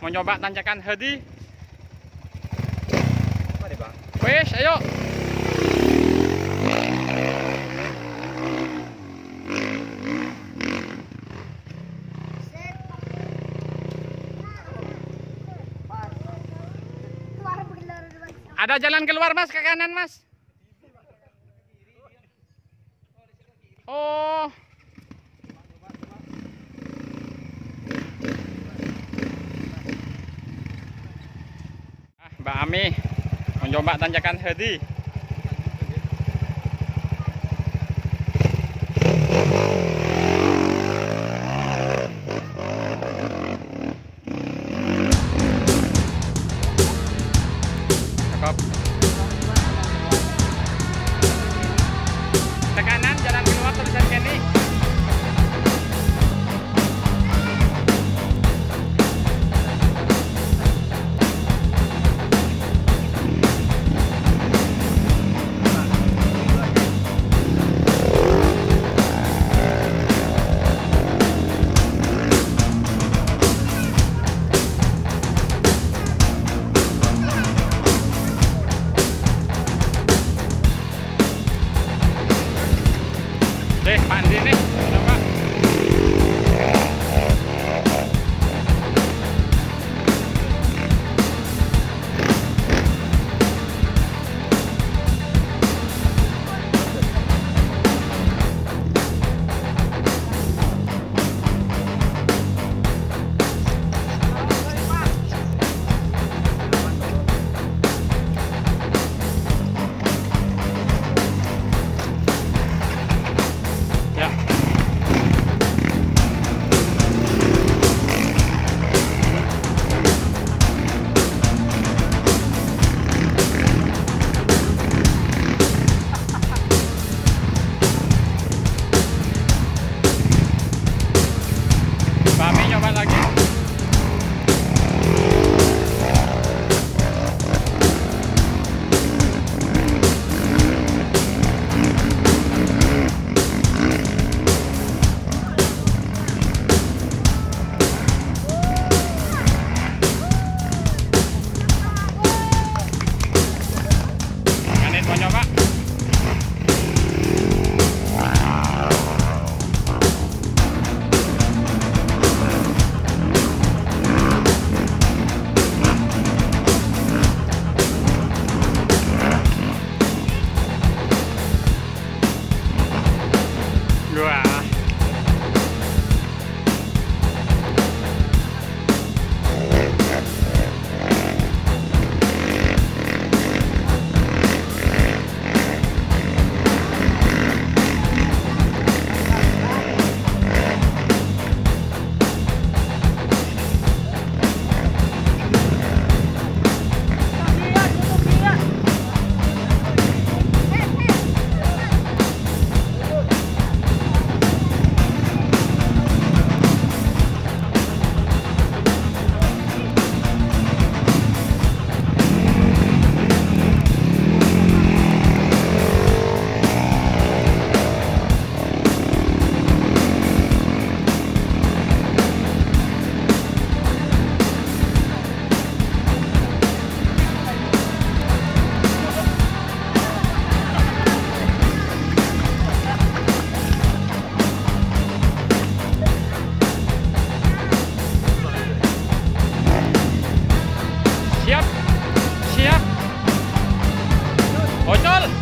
mau nyoba tanjakan bang? Wes, ayo. Ada jalan keluar mas ke kanan mas. Oh. Mbak Ami mau coba tanjakan Hedi. David. got it!